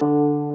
了。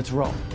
Let's roll.